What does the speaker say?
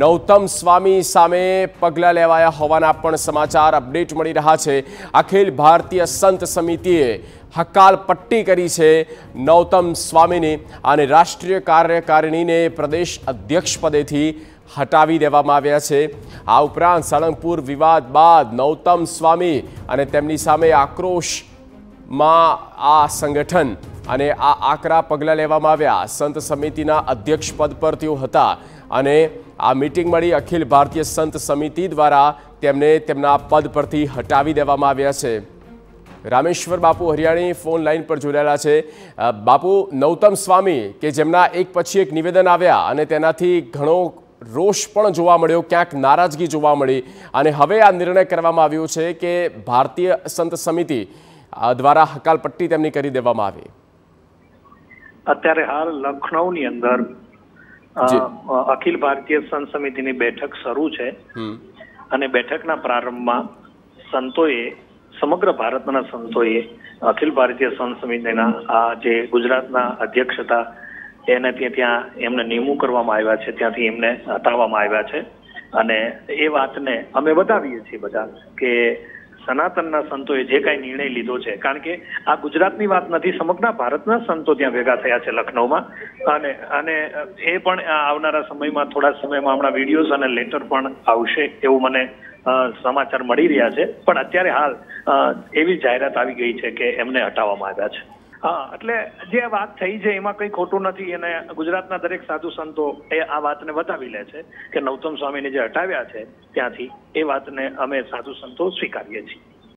નૌતમ સ્વામી સામે પગલાં લેવાયા હોવાના પણ સમાચાર અપડેટ મળી રહ્યા છે. અખિલ ભારતીય સંત સમિતિએ હકાલ પટ્ટી કરી છે નૌતમ સ્વામીની અને રાષ્ટ્રીય કાર્યકારિણીને પ્રદેશ અધ્યક્ષ પદેથી હટાવી દેવામાં આવ્યા છે. આ ઉપરાંત સળંગપુર વિવાદ બાદ નૌતમ સ્વામી અને તેમની સામે આક્રોશમાં આ સંગઠન અને આ આકરા પગલાં લેવામાં આવ્યા. સંત સમિતિના અધ્યક્ષ પદ પર તેઓ હતા અને આ મીટિંગ મળી અખિલ ભારતીય સંત સમિતિ દ્વારા તેમને તેમના પદ પરથી હટાવી દેવામાં આવ્યા છે. રામેશ્વર બાપુ હરિયાણી ફોન લાઈન પર જોડાયેલા છે. બાપુ નૌતમ સ્વામી કે જેમના એક પછી એક નિવેદન આવ્યા અને તેનાથી ઘણો રોષ પણ જોવા મળ્યો, ક્યાંક નારાજગી જોવા મળી અને હવે આ નિર્ણય કરવામાં આવ્યો છે કે ભારતીય સંત સમિતિ દ્વારા હકાલપટ્ટી તેમની કરી દેવામાં આવી. અત્યારે હાલ લખનૌની અંદર અખિલ ભારતીય સંત સમિતિની બેઠક શરૂ છે. અને બેઠકના પ્રારંભમાં સંતોએ સમગ્ર ભારતના સંતોએ અખિલ ભારતીય સંત સમિતિના આ જે ગુજરાતના અધ્યક્ષ હતા એને ત્યાં ત્યાં એમને નિમણૂક કરવામાં આવ્યા છે. ત્યાંથી એમને હટાવવામાં આવ્યા છે. અને એ વાતને અમે બતાવીએ છીએ બધા કે સનાતનના સંતોએ જે કાંઈ નિર્ણય લીધો છે, કારણ કે આ ગુજરાતની વાત નથી, સમગ્ર ભારતના સંતો ત્યાં ભેગા થયા છે લખનૌમાં. અને અને એ પણ આવનારા સમયમાં થોડા સમયમાં હમણાં વિડીયોઝ અને લેટર પણ આવશે એવું મને સમાચાર મળી રહ્યા છે. પણ અત્યારે હાલ એવી જાહેરાત આવી ગઈ છે કે એમને હટાવવામાં આવ્યા છે. હા, એટલે જે વાત થઈ છે, એમાં કંઈ ખોટું નથી. અને ગુજરાતના દરેક સાધુ સંતો એ આ વાતને વધાવી લે છે કે નૌતમ સ્વામીને જે હટાવ્યા છે ત્યાંથી, એ વાતને અમે સાધુ સંતો સ્વીકારીએ છીએ.